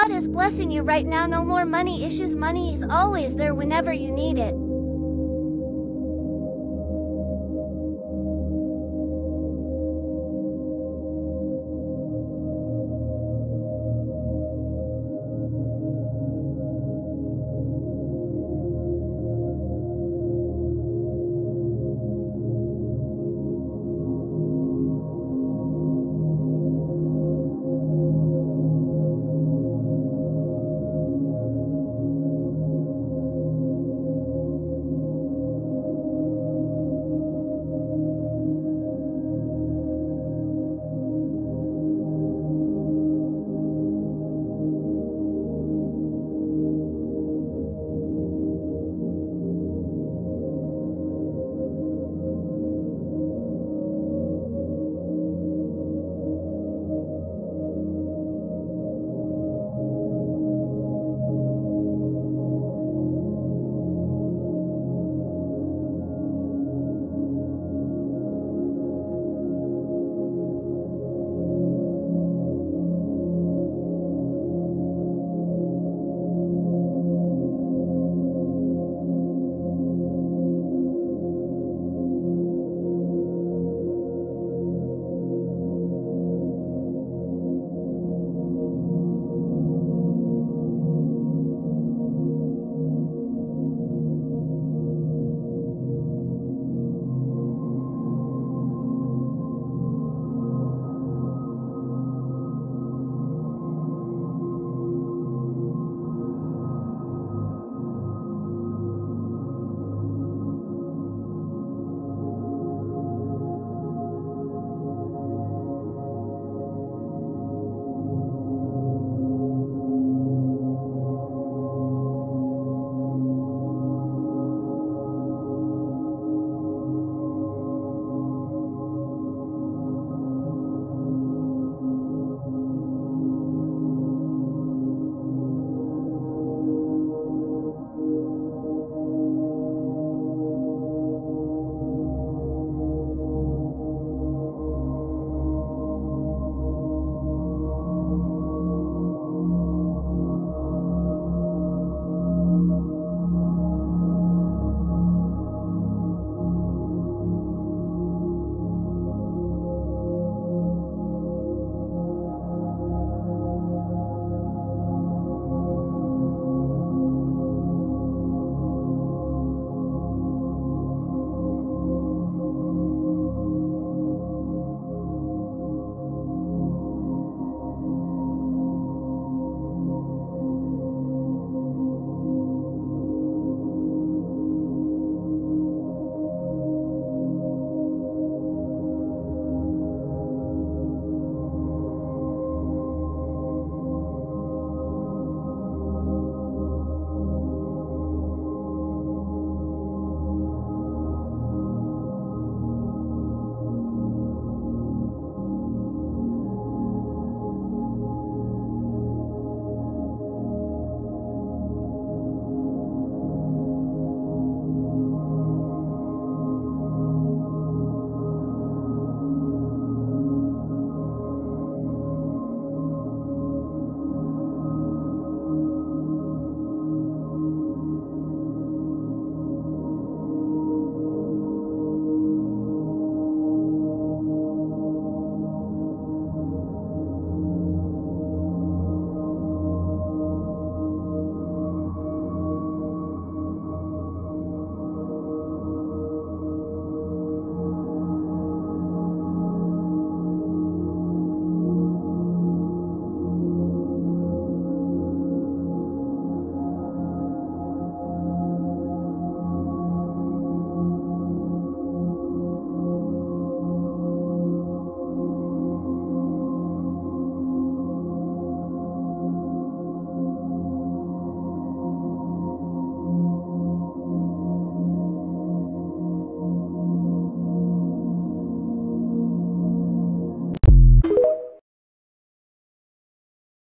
God is blessing you right now. No more money issues. Money is always there whenever you need it.